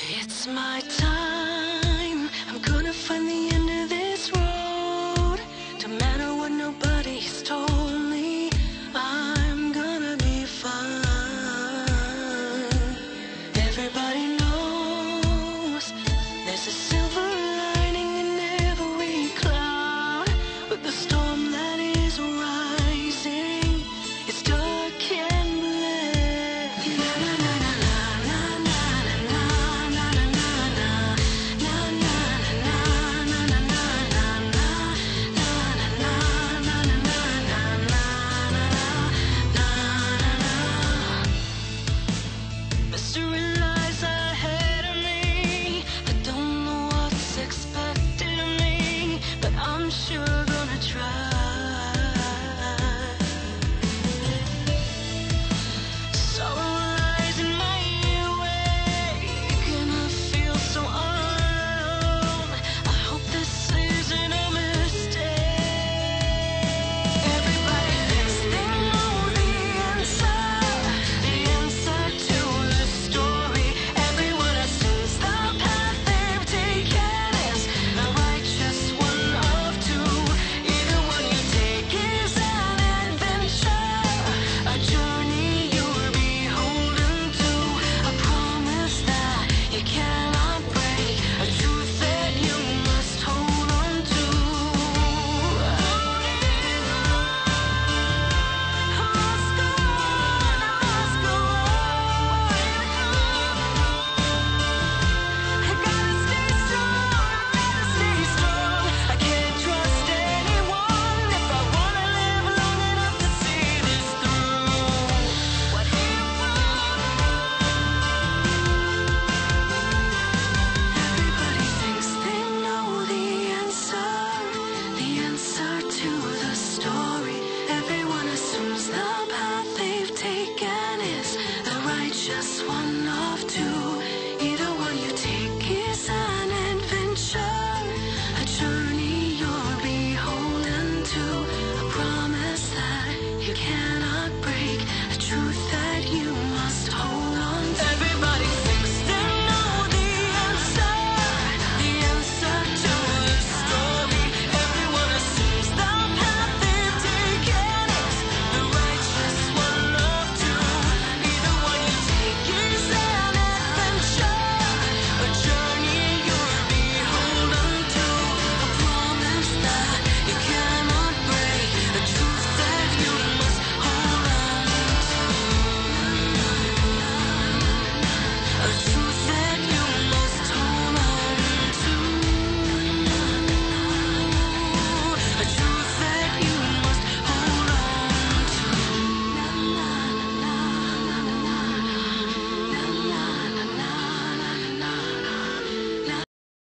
It's my time. I'm gonna find the I'm sure gonna try.